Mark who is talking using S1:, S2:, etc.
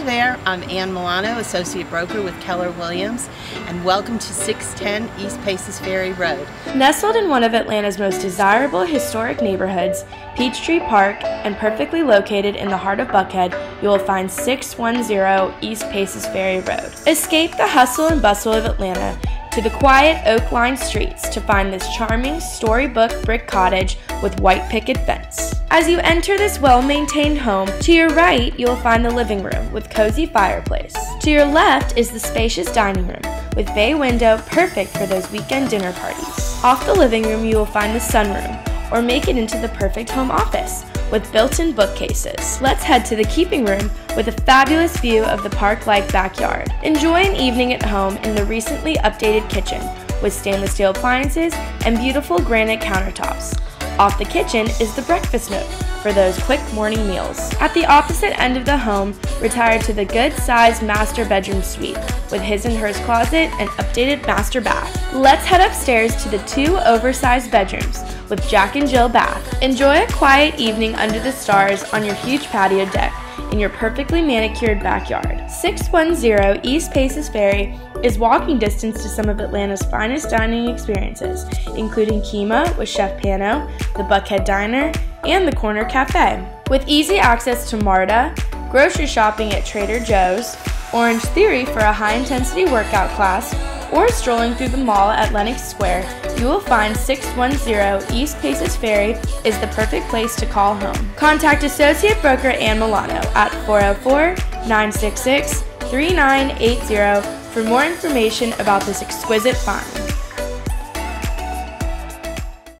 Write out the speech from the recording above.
S1: Hi there, I'm Ann Milano, Associate Broker with Keller Williams, and welcome to 610 East Paces Ferry Road.
S2: Nestled in one of Atlanta's most desirable historic neighborhoods, Peachtree Park, and perfectly located in the heart of Buckhead, you will find 610 East Paces Ferry Road. Escape the hustle and bustle of Atlanta to the quiet oak lined streets to find this charming storybook brick cottage with white picket fence. As you enter this well maintained home, to your right you will find the living room with cozy fireplace. To your left is the spacious dining room with bay window perfect for those weekend dinner parties. Off the living room you will find the sunroom or make it into the perfect home office with built-in bookcases. Let's head to the keeping room with a fabulous view of the park-like backyard. Enjoy an evening at home in the recently updated kitchen with stainless steel appliances and beautiful granite countertops. Off the kitchen is the breakfast nook for those quick morning meals. At the opposite end of the home, retire to the good-sized master bedroom suite with his and hers closet and updated master bath. Let's head upstairs to the two oversized bedrooms with Jack and Jill bath. Enjoy a quiet evening under the stars on your huge patio deck in your perfectly manicured backyard. 610 East Paces Ferry is walking distance to some of Atlanta's finest dining experiences, including Kyma with Chef Pano, the Buckhead Diner, and the Corner Cafe. With easy access to MARTA, grocery shopping at Trader Joe's, Orange Theory for a high intensity workout class, or strolling through the mall at Lenox Square, you will find 610 East Paces Ferry is the perfect place to call home. Contact Associate Broker Ann Milano at 404 966 3980 for more information about this exquisite find.